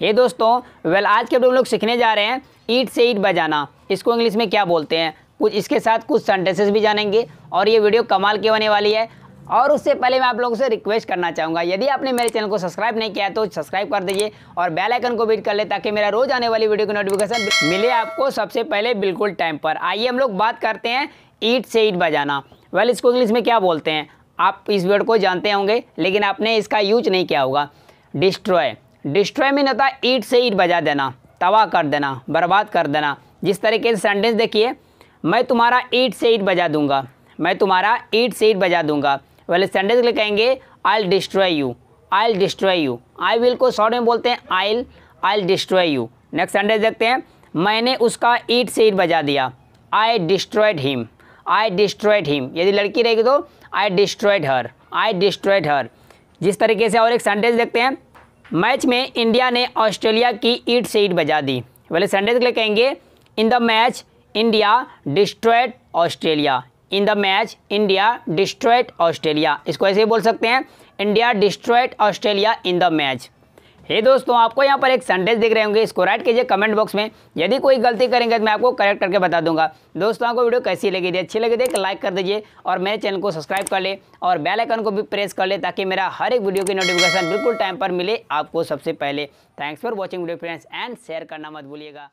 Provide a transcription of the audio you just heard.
हे दोस्तों वेल आज के हम लोग सीखने जा रहे हैं ईट से ईट बजाना। इसको इंग्लिश में क्या बोलते हैं? कुछ इसके साथ कुछ सेंटेंसेस भी जानेंगे और ये वीडियो कमाल की होने वाली है। और उससे पहले मैं आप लोगों से रिक्वेस्ट करना चाहूँगा, यदि आपने मेरे चैनल को सब्सक्राइब नहीं किया है तो सब्सक्राइब कर दीजिए और बेल आइकन को बीट कर ले ताकि मेरा रोज आने वाली वीडियो की नोटिफिकेशन मिले आपको सबसे पहले बिल्कुल टाइम पर। आइए हम लोग बात करते हैं ईट से ईट बजाना। वेल इसको इंग्लिश में क्या बोलते हैं? आप इस वर्ड को जानते होंगे, लेकिन आपने इसका यूज़ नहीं किया होगा। डिस्ट्रॉय डिस्ट्रॉय मीन होता ईट से ईट बजा देना, तबाह कर देना, बर्बाद कर देना। जिस तरीके से सेंटेंस देखिए, मैं तुम्हारा ईट से ईट बजा दूँगा, मैं तुम्हारा ईट से ईट बजा दूँगा। वेल सेंटेंस के लिए कहेंगे I destroy you I destroy you I will को शॉर्ट में बोलते हैं I I destroy you next sentence देखते हैं, मैंने उसका ईट से ईट बजा दिया I destroyed him I destroyed him यदि लड़की रहेगी तो आई डिस्ट्रॉयड हर आई डिस्ट्रॉयड हर जिस तरीके से और एक सेंटेंस देखते हैं मैच में इंडिया ने ऑस्ट्रेलिया की ईट से ईट बजा दी। पहले संडे के लिए कहेंगे in the match India destroyed Australia in the match India destroyed Australia इसको ऐसे ही बोल सकते हैं India destroyed Australia in the match hey दोस्तों, आपको यहाँ पर एक सेंटेंस दिख रहे होंगे, इसको राइट कीजिए कमेंट बॉक्स में। यदि कोई गलती करेंगे तो मैं आपको करेक्ट करके बता दूँगा। दोस्तों, आपको वीडियो कैसी लगी थी? अच्छी लगी थी लाइक कर दीजिए और मेरे चैनल को सब्सक्राइब कर ले और बेल आइकन को भी प्रेस कर ले ताकि मेरा हर एक वीडियो की नोटिफिकेशन बिल्कुल टाइम पर मिले आपको सबसे पहले। Thanks for watching video friends and share करना मत भूलिएगा।